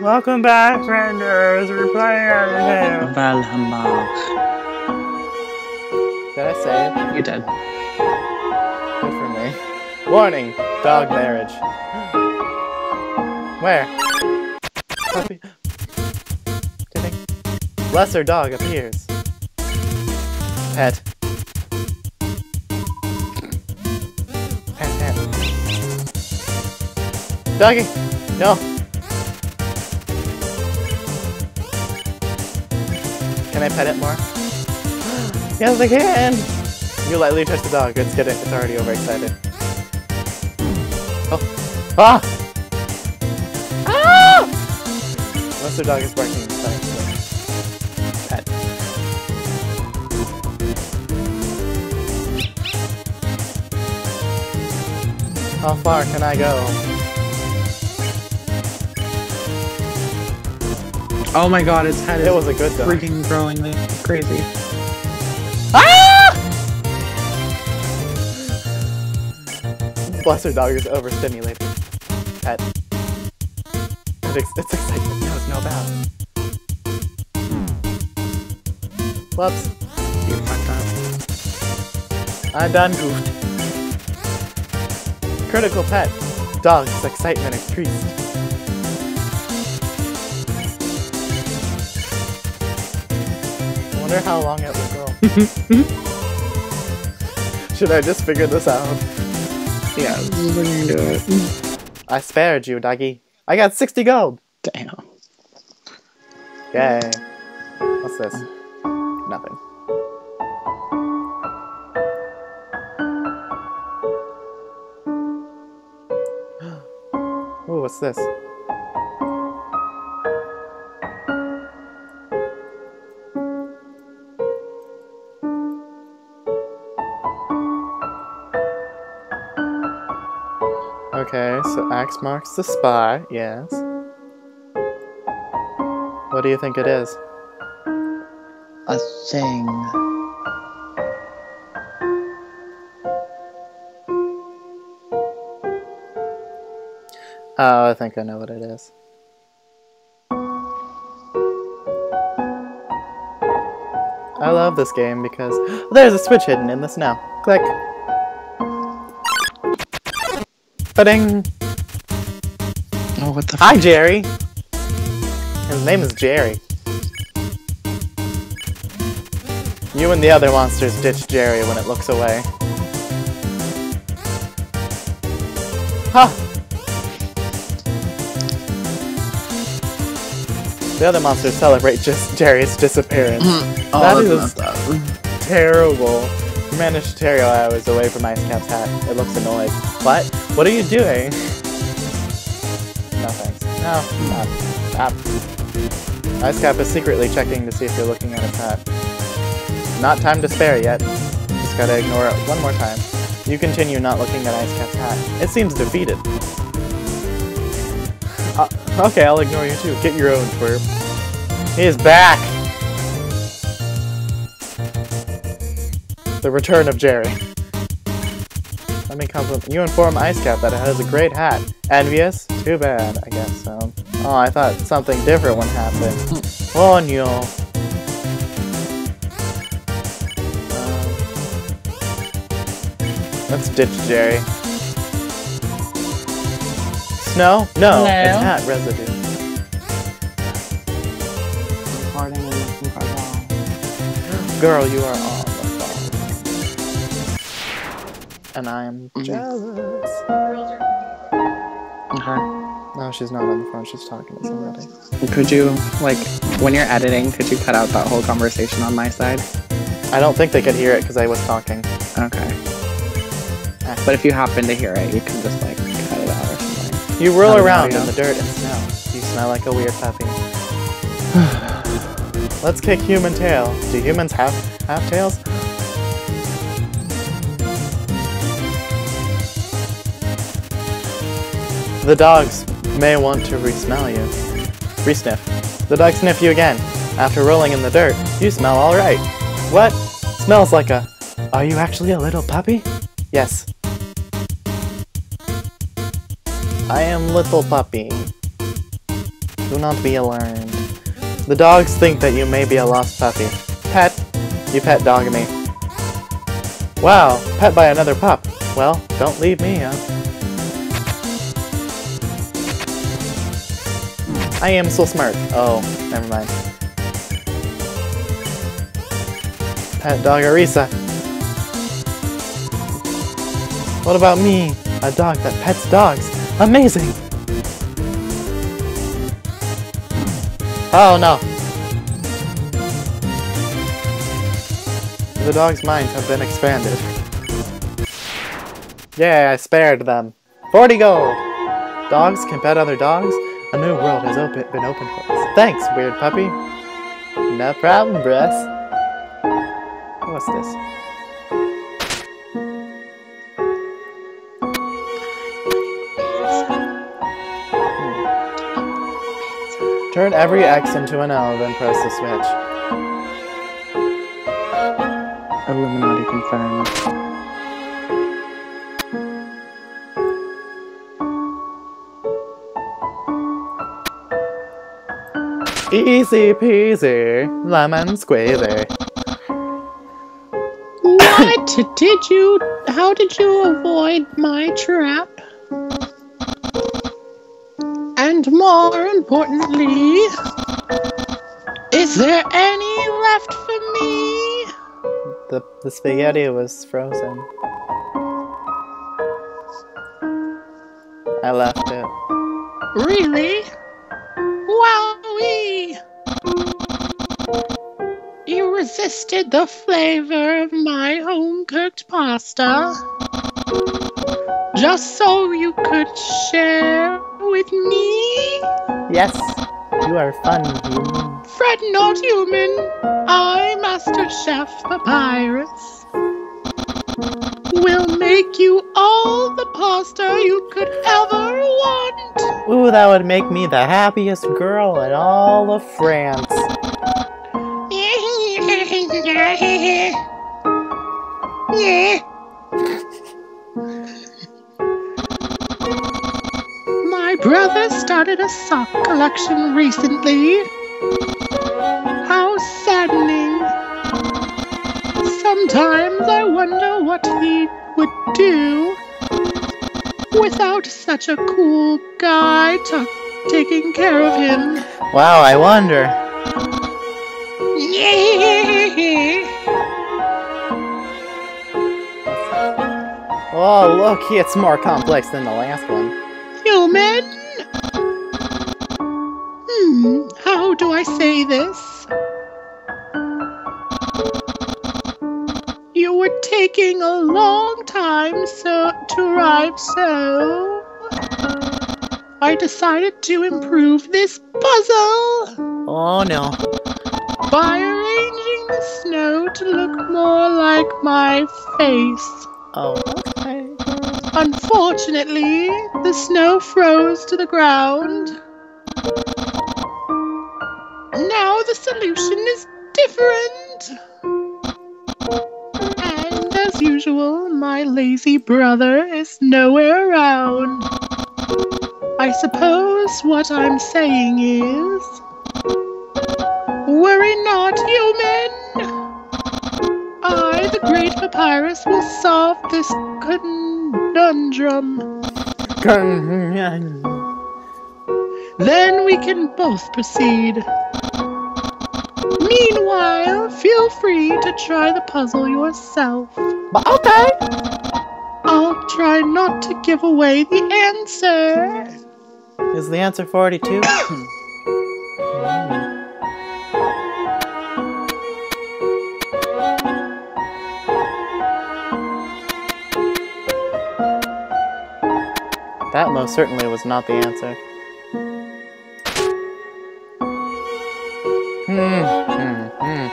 Welcome back, frienders. We're playing out of Valhalla. Did I say it? You did. Good for me. Warning: dog marriage. Where? Puppy. Kidding. Lesser dog appears. Pet. Pet, pet. Doggy! No! Can I pet it more? yes, I can! You lightly touch the dog. It's getting. It's already overexcited. Oh! Ah! Ah! Unless the dog is barking. Pet. How far can I go? Oh my god, its head is It was a good freaking growing crazy. Ah! Bless dog is overstimulated. Pet. It's, it's excitement knows no bounds. Whoops. You fucked up. I done goofed. Critical pet. Dog's excitement increased. Wonder how long it will go. Should I just figure this out? Yeah, this is when you do it. I spared you, doggy. I got 60 gold. Damn. Yay. What's this? Nothing. Ooh, what's this? Okay, so Axe marks the spot, yes. What do you think it is? A thing. Oh, I think I know what it is. I love this game because there's a switch hidden in the snow. Click. Ba-ding! Oh, what the Hi, Jerry! His name is Jerry. You and the other monsters ditch Jerry when it looks away. Ha! The other monsters celebrate just Jerry's disappearance. Mm-hmm. Oh, that's is- Terrible. You managed to tear your hours away from Ice Cap's hat. It looks annoyed. What? What are you doing? No thanks. No, stop. Stop. Ice Cap is secretly checking to see if you're looking at his hat. Not time to spare yet. Just gotta ignore it one more time. You continue not looking at Ice Cap's hat. It seems defeated. Uh, okay, I'll ignore you too. Get your own, twerp. He is back! The return of Jerry. Let me compliment you. Inform Ice Cap that it has a great hat. Envious? Too bad, I guess so. Oh, I thought something different would happen. Oh no. Um, let's ditch Jerry. Snow? No, it's hat residue. Recording and looking for that. Girl, you are on And I am Mhm. jealous. Okay. No, she's not on the phone. She's talking to somebody. Could you, like, when you're editing, could you cut out that whole conversation on my side? I don't think they could hear it because I was talking. Okay. But if you happen to hear it, you can just, like, cut it out or something. You roll around audio. in the dirt and snow. You smell like a weird puppy. Let's kick human tail. Do humans have have tails? The dogs may want to re-smell you. Re-sniff. The dogs sniff you again. After rolling in the dirt, you smell alright. What? Smells like a... Are you actually a little puppy? Yes. I am little puppy. Do not be alarmed. The dogs think that you may be a lost puppy. Pet, you pet dog me. Wow, pet by another pup. Well, don't leave me, huh? I am so smart. Oh, never mind. Pet Dogaressa. What about me? A dog that pets dogs. Amazing! Oh no! The dog's minds have been expanded. Yeah, I spared them. 40 gold! Dogs can pet other dogs? A new world has open been opened for us. Thanks, weird puppy. No problem, Bruce. What's this? Hmm. Turn every X into an L, then press the switch. Illuminati confirmed. Easy peasy, lemon squeezy. What did you? How did you avoid my trap? And more importantly, is there any left for me? The, the spaghetti was frozen. I left it. Really? Resisted the flavor of my home cooked pasta just so you could share with me? Yes, you are fun, human. Fred not human, I, Master Chef Papyrus, will make you all the pasta you could ever want. Ooh, that would make me the happiest girl in all of France. My brother started a sock collection recently. How saddening. Sometimes I wonder what he would do without such a cool guy ta- taking care of him. Wow, I wonder. Oh, look, it's more complex than the last one. Human? Hmm, how do I say this? You were taking a long time so to arrive, so I decided to improve this puzzle Oh no. by arranging the snow to look more like my face. Oh, Unfortunately, the snow froze to the ground. Now the solution is different. And as usual, my lazy brother is nowhere around. I suppose what I'm saying is Worry not, human! The great papyrus, will solve this conundrum. Then we can both proceed. Meanwhile, feel free to try the puzzle yourself. Okay. I'll try not to give away the answer. Is the answer 42? That most certainly was not the answer. Hmm, hmm, hmm.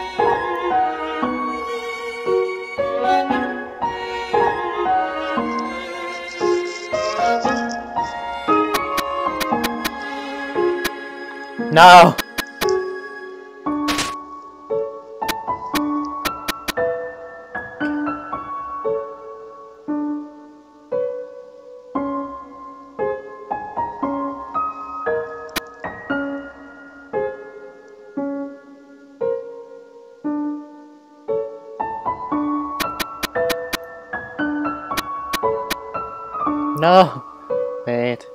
No! No. Wait.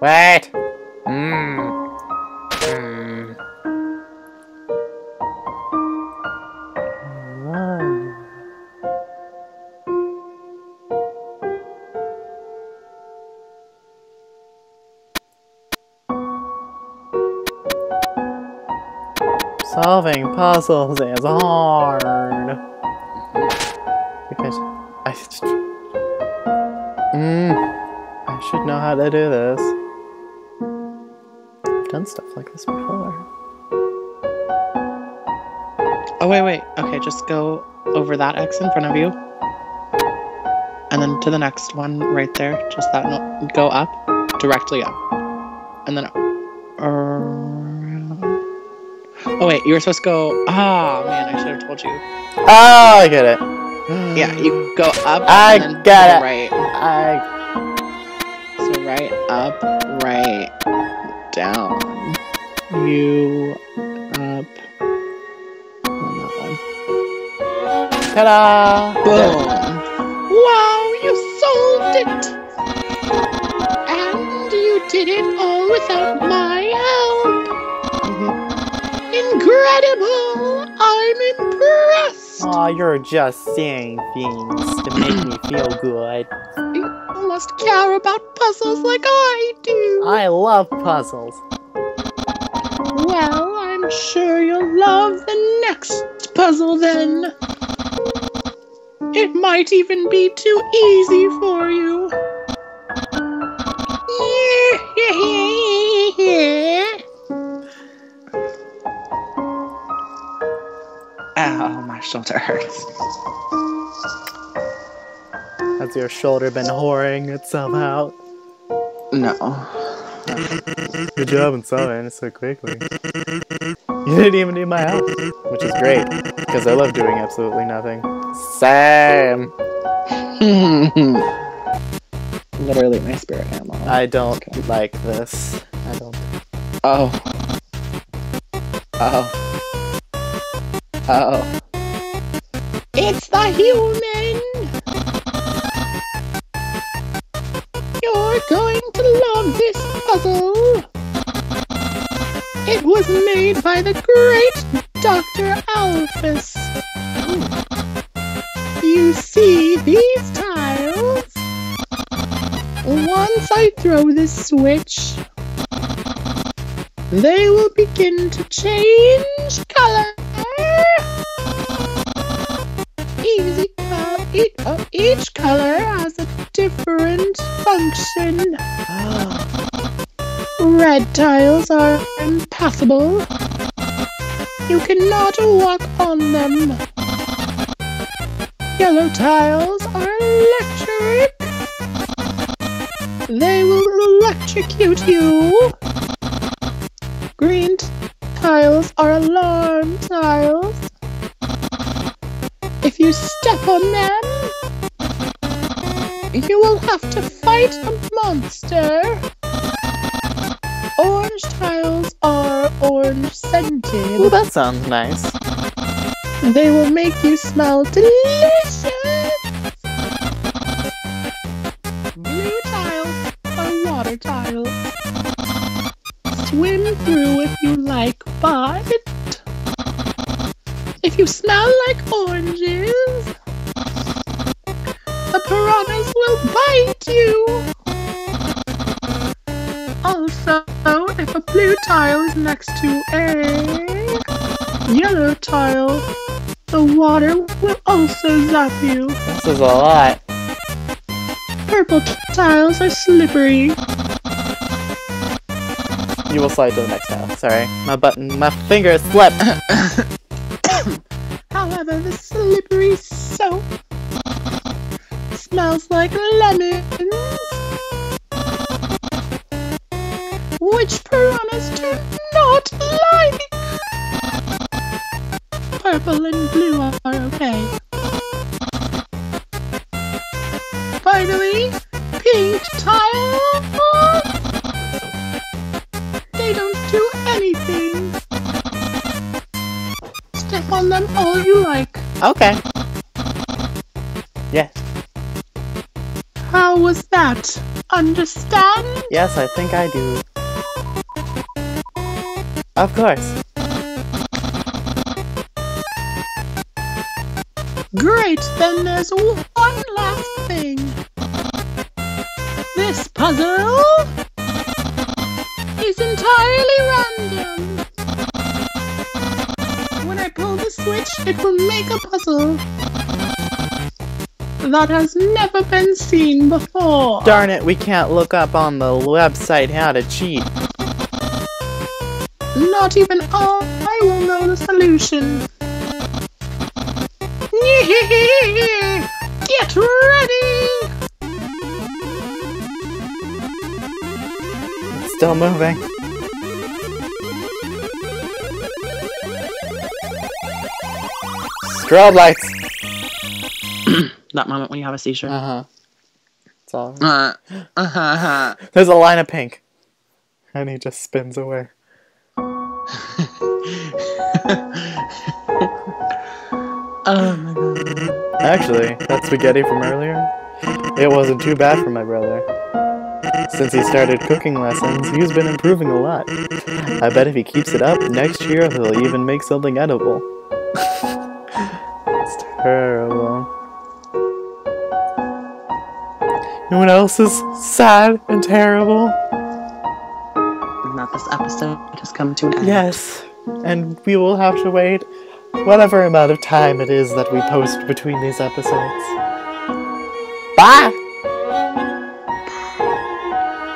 Wait. Mmm. Mmm. Solving puzzles is hard. Because I how to do this. I've done stuff like this before. Oh, wait, wait. Okay, just go over that X in front of you. And then to the next one right there. Just that no- go up. Directly up. And then around. Oh, wait. You were supposed to go. Ah, man. I should have told you. Oh, I get it. Yeah, you go up. I got it. Right. I up, right down. You up. that ta-da! Boom. Wow, you solved it! And you did it all without my help! Mm-hmm. Incredible! I'm impressed! Aw, you're just saying things to make me feel good. You must care about puzzles like I do! I love puzzles. Well, I'm sure you'll love the next puzzle then. It might even be too easy for you. Ow, ah, my shoulder hurts. Has your shoulder been whoring itself out? No. Good job in solving it so quickly. You didn't even need my help, which is great, because I love doing absolutely nothing. Same! Literally my spirit animal. I don't Okay. like this. I don't. Oh. Oh. Oh. It's the human! This puzzle! It was made by the great Dr. Alphys. You see these tiles? Once I throw this switch, they will begin to change color. Each, each color has function. Red tiles are impassable. You cannot walk on them. Yellow tiles are electric. They will electrocute you. Green tiles are alarm tiles. If you step on them, you will have to fight a monster. Orange tiles are orange Ooh, scented. that sounds nice. They will make you smell delicious. Blue tiles are water tiles. Swim through if you like, but if you smell like oranges, will bite you. Also, if a blue tile is next to a yellow tile, the water will also zap you. This is a lot. Purple tiles are slippery. You will slide to the next tile. Sorry. My button, my finger slipped. However, the slippery soap smells like lemons, which piranhas do not like. Purple and blue are okay. Finally, pink tile. They don't do anything. Step on them all you like. Okay. Understand? Yes, I think I do. Of course. Great, then there's one last thing. This puzzle is entirely random. When I pull the switch, it will make a puzzle that has never been seen before. Darn it, we can't look up on the website how to cheat. Not even I will know the solution. Get ready! It's still moving. Strobe lights! That moment when you have a seizure. Uh huh. It's all. Uh, uh, There's a line of pink. And he just spins away. Oh my god. Actually, that spaghetti from earlier, it wasn't too bad for my brother. Since he started cooking lessons, he's been improving a lot. I bet if he keeps it up, next year he'll even make something edible. it's terrible. What else is sad and terrible? Not this episode has come to an end. Yes, and we will have to wait whatever amount of time it is that we post between these episodes. Bye!